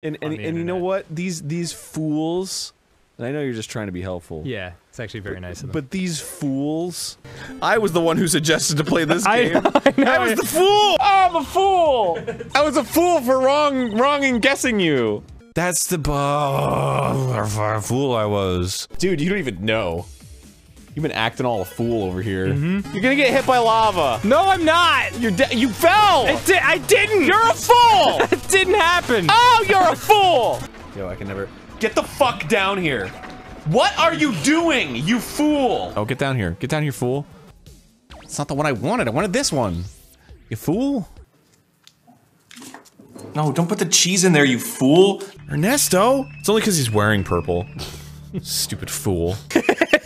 And and, and you know what? These these fools. And I know you're just trying to be helpful. Yeah, it's actually very nice of them. But these fools. I was the one who suggested to play this I game. I know. I was the fool. I'm a fool. I was a fool for wrong, wrong in guessing you. That's the oh, fool I was. Dude, you don't even know. You've been acting all a fool over here. Mm-hmm. You're gonna get hit by lava. no, I'm not. You're dead. You fell. I, di I didn't. You're a fool. It didn't happen. Oh, you're a fool! Yo, I can never. Get the fuck down here! What are you doing, you fool? Oh, get down here. Get down here, fool. It's not the one I wanted. I wanted this one. You fool? No, don't put the cheese in there, you fool. Ernesto? It's only because he's wearing purple. Stupid fool.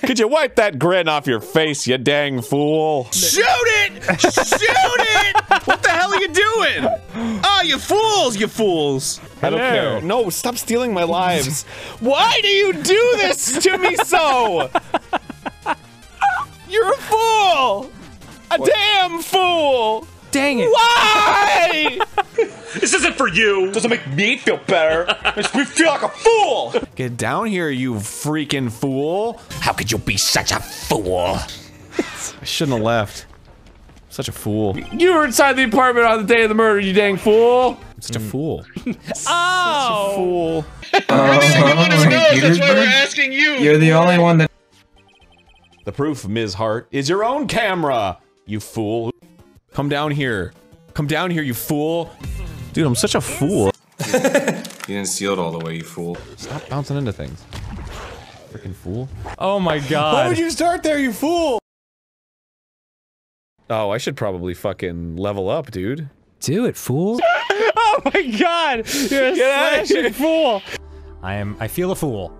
Could you wipe that grin off your face, you dang fool? Shoot it! Shoot it! What the hell are you doing? Oh, you fools, you fools! I don't Hello. care. No, stop stealing my lives. Why do you do this to me so? You're a fool! A damn fool! Dang it. Why? This isn't for you. Doesn't make me feel better. Makes me feel like a fool. Get down here, you freaking fool. How could you be such a fool? I shouldn't have left. Such a fool. You were inside the apartment on the day of the murder, you dang fool! Such a hmm. fool. Oh. Such a oh. fool. Uh-huh. asking you. You're the only one that. The proof, Ms. Hart, is your own camera, you fool. Come down here. Come down here, you fool. Dude, I'm such a fool. You didn't seal it all the way, you fool. Stop bouncing into things. Freaking fool. Oh my god. Why would you start there, you fool? Oh, I should probably fucking level up, dude. Do it, fool. oh my god. You're a Get slashing fool. I am. I feel a fool.